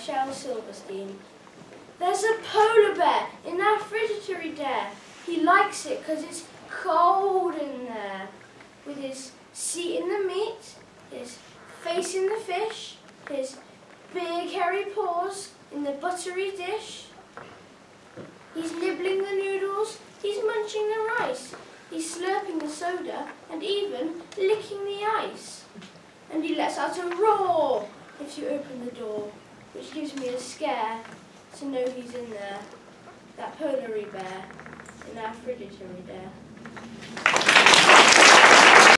Shel Silverstein. There's a polar bear in our Frigidaire. He likes it because it's cold in there. With his seat in the meat, his face in the fish, his big hairy paws in the buttery dish. He's nibbling the noodles, he's munching the rice, he's slurping the soda, and even licking the ice. And he lets out a roar if you open the door, which gives me a scare to know he's in there, that polary bear in our Fridgitydaire.